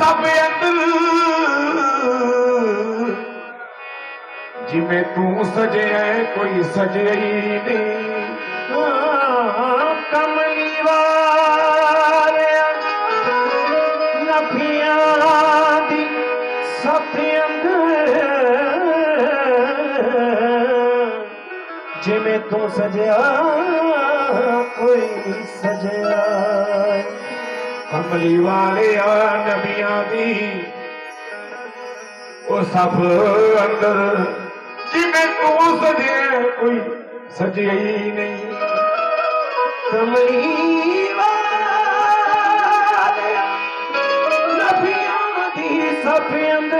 सबियत gym तूं सज कोई सजई नमी नफिय जिम तूं सजा कोई सजा कमली वाले नबिया दी। वो सब अंदर जिमें तू सजे, कोई सजे ही नहीं। कमली वाले, नबिया दी सब अंदर।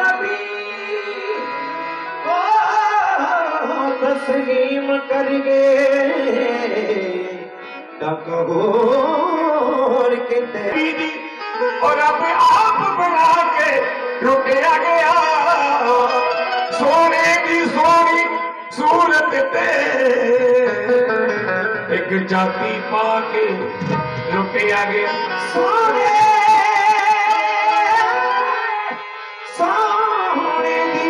तस्लीम कर गे और अपने आप बना के रुक गया सोने की सोनी सूरत पे। एक जाति पाके लुटिया गया सोने सोने की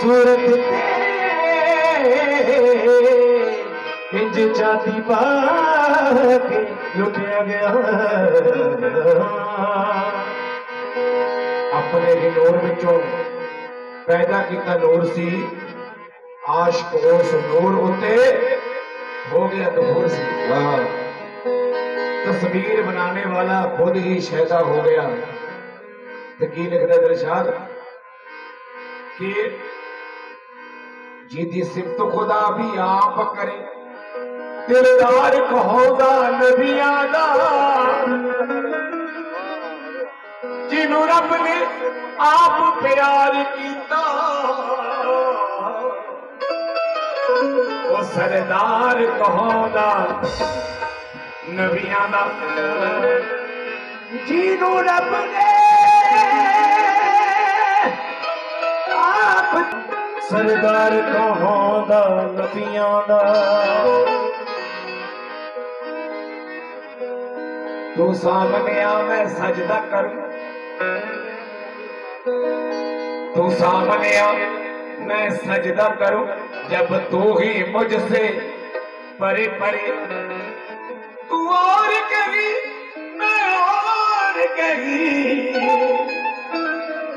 सूरत पे। इंज जाती पाके लुटिया गया। अपने ही हिनोर विचों पैदा किया नोर सी, आशक उस नोर होते हो गया तो नोर सी। तस्वीर बनाने वाला खुद ही शैदा हो गया। तो की लिखना दिलशाद कि जिदी सिफत तो खुदा भी आप करे। तेरे दार कहोदा नबिया जिनू रब ने आप प्यार किया सरदार कहोदा, नबिया जिनू रब ने आप सरदार कहोंदा नबियाँ दा तू सामने आ मैं सजदा करूँ तू सामने आ मैं सजदा करूँ जब तू ही मुझसे परे परे तू और कहीं मैं और कहीं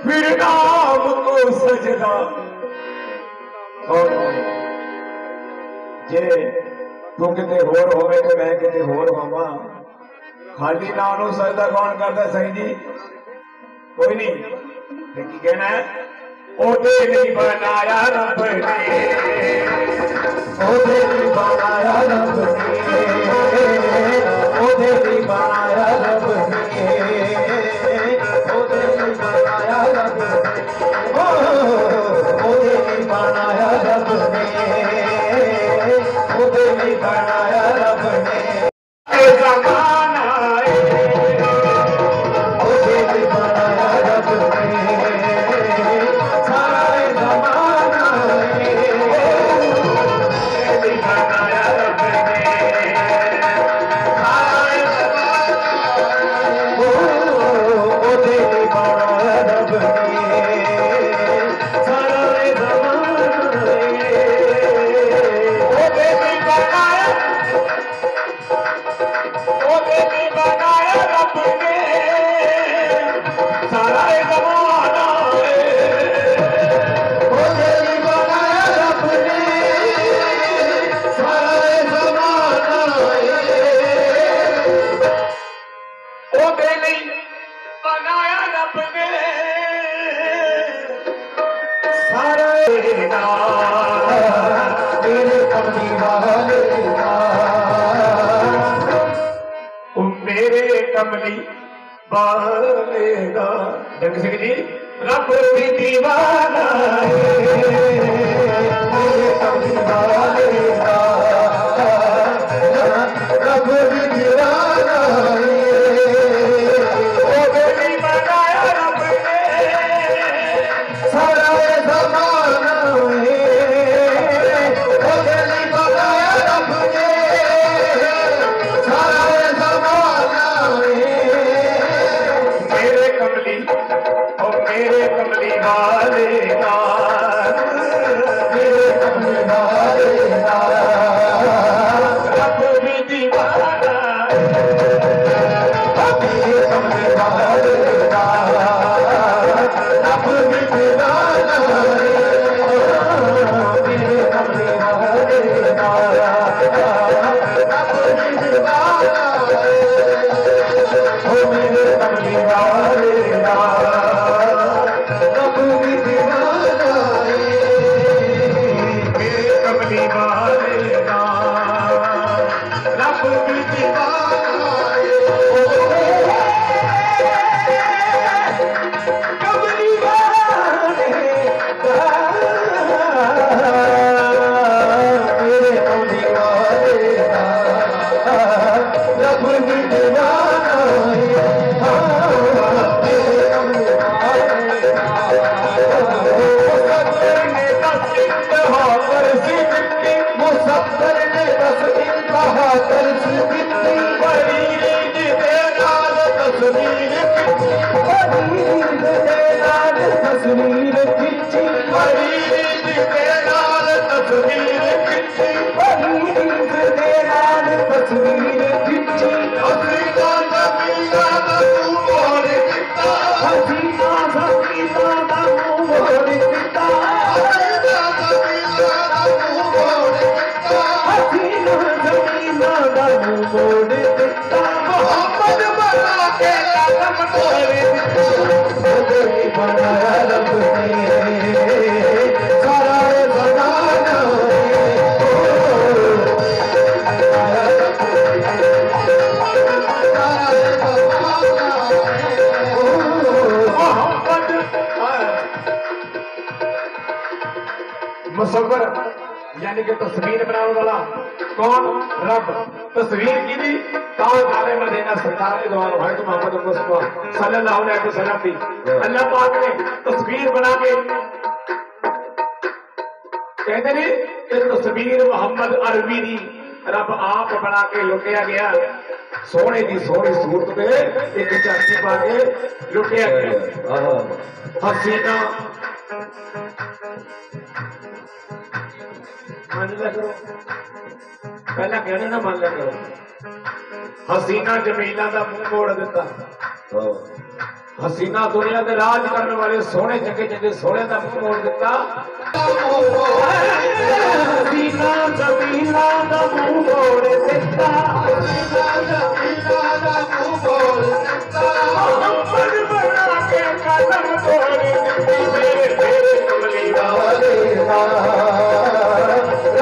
फिर नाम को सजदा और ਜੇ ਤੂੰ ਕਿਤੇ ਹੋਰ ਹੋਵੇ ਤੇ ਮੈਂ ਕਿਤੇ ਹੋਰ ਹੋਵਾਂ। ਖਾਲੀ ਨਾਂ ਨੂੰ ਸਜਦਾ ਕੌਣ ਕਰਦਾ ਸਹੀ ਜੀ? ਕੋਈ ਨਹੀਂ। ਤੇ ਕੀ ਕਹਿਣਾ ਹੈ? ਉਹਦੇ ਲਈ ਬਣਾਇਆ ਰੱਬ ਨੇ। ਉਹਦੇ ਲਈ ਬਣਾਇਆ ਰੱਬ ਨੇ। कमली बालेगा जग सिंह जी रब भी दीवाना है। कमली बालेगा यानी कि तस्वीर बनाने वाला कौन? रब। तस्वीर की ताज आले मदीना सरकार के द्वारा। भाई तो मोहम्मद मुस्तफ़ा सल्लल्लाहु अलैहि वसल्लम की अल्लाह पाक ने तस्वीर बना के कहते ने कि तस्वीर मोहम्मद अरबी दी। रब आप बना के लुटिया गया। सोने दी सोनी सूरत पे एक चाची पा के लुटिया गया। हसीना। पहला कहने ना मानला करो हसीना जमीना का मुँह मोड़ दिता हसीना दुनिया के राज करने वाले सोने चंगे चंगे सोने का मुँह मोड़ दिता हसीना जमीला का मुँह मोड़ दिता हसीना जमीला का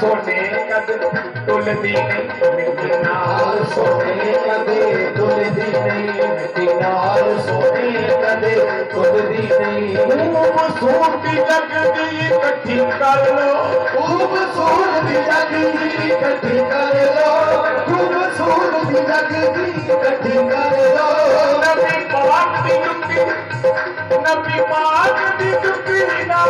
सोने कद तुलदी मिट्टी नाल सोने कदे तुलदी नहीं मिट्टी नाल सोने कदे तुलदी नहीं खूब सोहनी लगदी इकट्ठी कर लो। खूब सोहनी लगदी इकट्ठी कर लो खूब सोहनी लगदी इकट्ठी कर लो। न पिपाकी टुपी न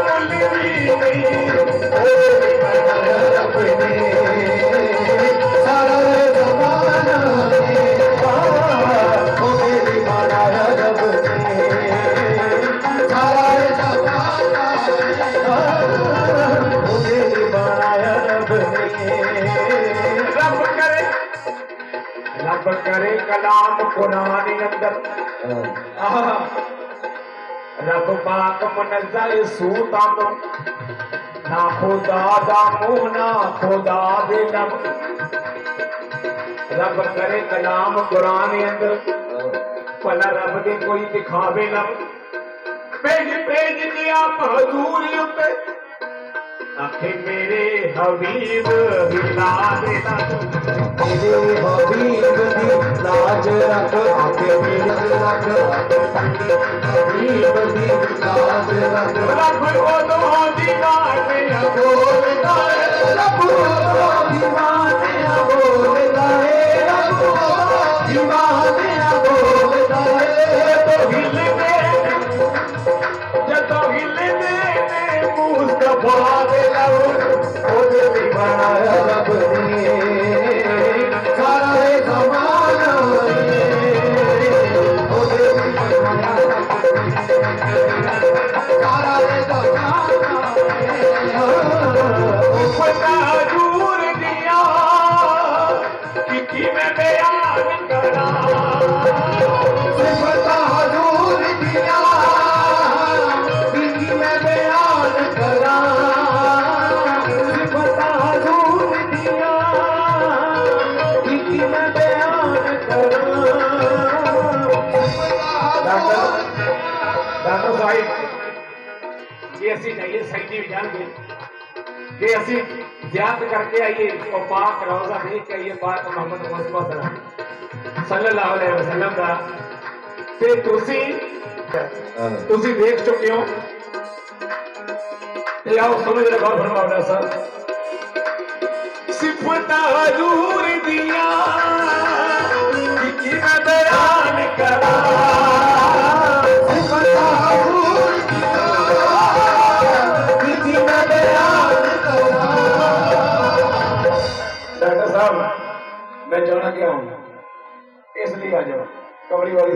करे कलाम कुरान अंदर। रब पाक मुनज़्ज़ल सूतम ना खुदा दा मुँह ना खुदा दे लब रब करे कलाम कुरान अंदर। भला रब दे कोई दिखावे लब पेज पेज के आप हजूर उते। आखे हबीब हिला दे तेरे हबीब दी लाज रख आके रख हबीब दी लाज रख। रब उदो दीवाने बोलदा है रब दीवाने बोलदा है रब दीवाने बोलदा है तो हिले जदों हिले ने मुस्तफ़ा ये ਅਸੀਂ ਜਾਈਏ ਸੈਂਟੀ ਵੀ ਜਾਣਗੇ ਕਿ ਅਸੀਂ ਜ਼ਿਆਰਤ ਕਰਕੇ ਆਈਏ ਉਹ ਪਾਕ ਰੌਜ਼ਾ ਦੇਖ ਕੇ ਆਈਏ ਪਾਕ ਮੁਹੰਮਦ ਮੁਸਤਫਾ ਸੱਲੱਲਾਹੁ ਅਲੈਹਿ ਵਸੱਲਮ ਦਾ ਤੇ ਤੁਸੀਂ ਤੁਸੀਂ ਦੇਖ ਚੁੱਕੇ ਹੋ ਤੇ ਆਓ ਸੁਣੋ ਜਿਹੜਾ ਗੌਰ ਫਰਮਾਉਣਾ ਸਰ ਸਿਫਤਾਂ ਹਜ਼ੂਰ ਦੀਆਂ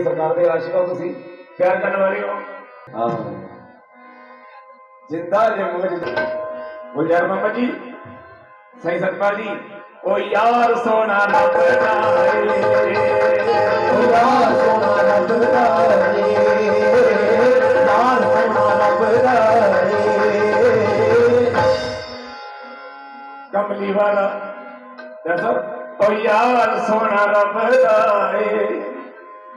ਵਾਲੀ ਸਰਕਾਰ ਦੇ ਆਸ਼ਿਕ ਹੋ ਤੁਸੀਂ ਪਿਆਰ ਕਰਨ ਵਾਲੇ ਹੋ हाँ ਜਿੰਦਾ ਜੇ ਮੁਝ ਗੁਲਜ਼ਾਰ ਮਾਮਾ ਜੀ ਸਹੀ ਸਤਪਾਲ ਜੀ ਉਹ ਯਾਰ ਸੋਨਾ ਰੱਬ ਨਾਏ खुदा सोना रब राए लाल सोना रब राए ਕਮਲੀ ਵਾਲਾ ਦੱਸੋ ਉਹ ਯਾਰ ਸੋਨਾ ਰੱਬ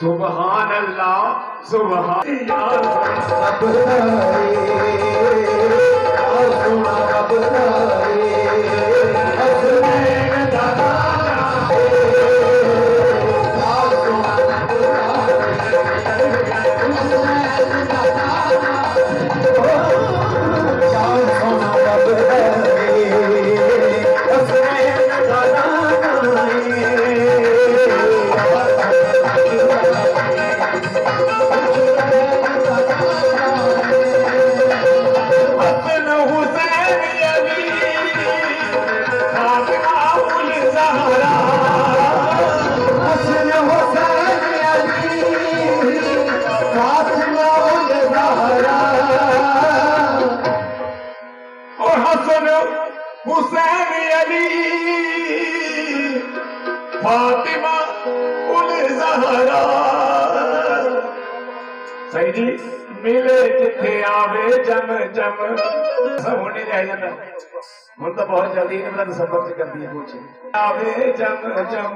सुबहान अल्लाह सुबहान यार ਸਹੀ ਜੀ ਮਿਲੇ ਜਿੱਥੇ ਆਵੇ ਜਮ ਜਮ ਹੁਣ ਨਹੀਂ ਰਹਿ ਜਾਂਦਾ ਹੁਣ ਤਾਂ ਬਹੁਤ ਜਲਦੀ ਇਹਨਾਂ ਦਾ ਦਸੰਬਰ ਚ ਕਰਦੀ ਹੈ ਕੁਛ ਆਵੇ ਜਮ ਜਮ